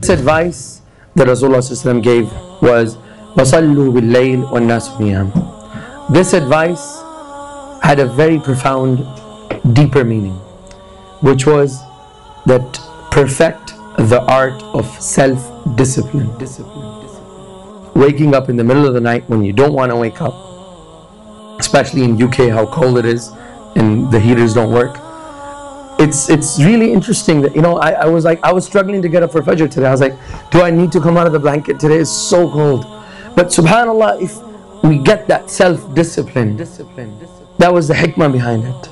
This advice that Rasulullah gave was وَصَلُّوا بِاللَّيْلِ وَالنَّاسُ نِيَامٌ This advice had a very profound, deeper meaning, which was that perfect the art of self-discipline. Waking up in the middle of the night when you don't want to wake up, especially in UK how cold it is and the heaters don't work. It's it's really interesting that you know I, I was like I was struggling to get up for Fajr today. I was like, do I need to come out of the blanket today? It's so cold. But subhanAllah, if we get that self-discipline, discipline that was the hikmah behind it.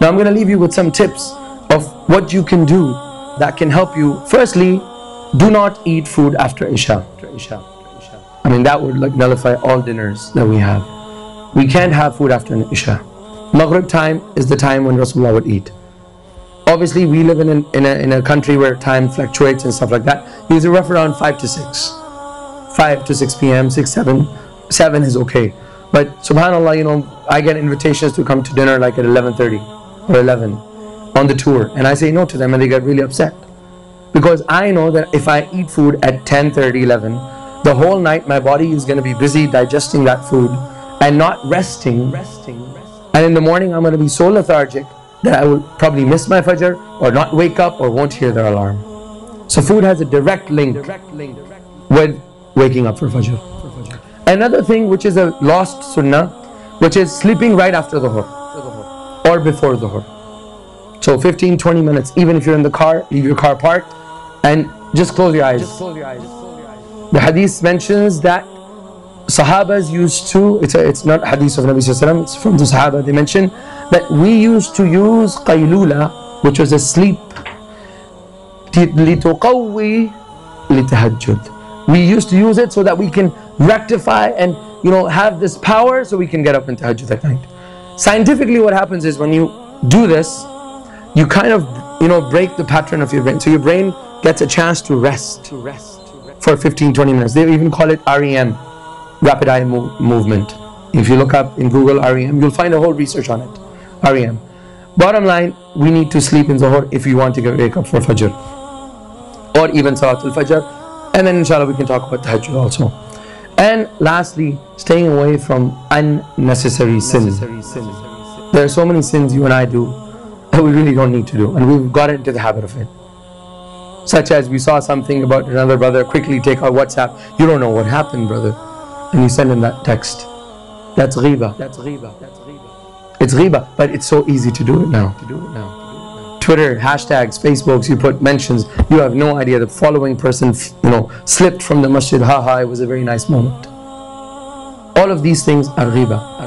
Now I'm going to leave you with some tips of what you can do that can help you. Firstly, do not eat food after Isha. I mean that would like nullify all dinners that we have. We can't have food after Isha. Maghrib time is the time when Rasulullah would eat. Obviously, we live in, in, a, in a country where time fluctuates and stuff like that. He's rough around 5 to 6. 5 to 6 p.m., 6, 7. 7 is okay. But subhanAllah, you know, I get invitations to come to dinner like at 11.30 or 11 on the tour. And I say no to them and they get really upset. Because I know that if I eat food at 10.30, 11, the whole night my body is going to be busy digesting that food and not resting. And in the morning I'm going to be so lethargic that I will probably miss my fajr or not wake up or won't hear their alarm. So food has a direct link with waking up for fajr. Another thing which is a lost sunnah, which is sleeping right after the dhuhr or before the dhuhr. So 15, 20 minutes, even if you're in the car, leave your car parked and just close your eyes. The hadith mentions that Sahabas used to, it's, a, it's not hadith of Nabi Sallallahu it's from the Sahaba, they mention that we used to use qaylula, which was a sleep, لِتُقَوِّي لِتَهَجُّد. We used to use it so that we can rectify and you know have this power so we can get up and tahajjud at night. Scientifically what happens is when you do this, you kind of you know break the pattern of your brain. So your brain gets a chance to rest, to rest, for 15-20 minutes. They even call it REM rapid eye movement. If you look up in Google REM, you'll find a whole research on it. REM. Bottom line, we need to sleep in Zuhr if you want to get wake up for Fajr. Or even Salatul Fajr. And then inshallah we can talk about Tahajjud also. And lastly, staying away from unnecessary sins. There are so many sins you and I do that we really don't need to do. And we've got into the habit of it. Such as we saw something about another brother, quickly take our WhatsApp. You don't know what happened, brother and you send him that text. That's ghiba. That's ghiba. That's ghiba. It's ghiba, but it's so easy to do it now. To do it now. Twitter, hashtags, Facebooks, you put mentions, you have no idea the following person, you know, slipped from the masjid, haha, it was a very nice moment. All of these things are ghiba.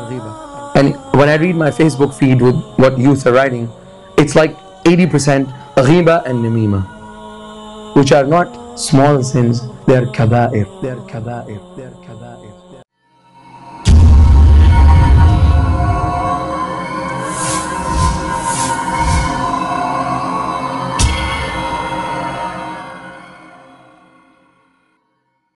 And when I read my Facebook feed with what youth are writing, it's like 80% ghiba and namima, which are not small sins, they're kaba'ir. They're kaba'ir. They're kaba'ir.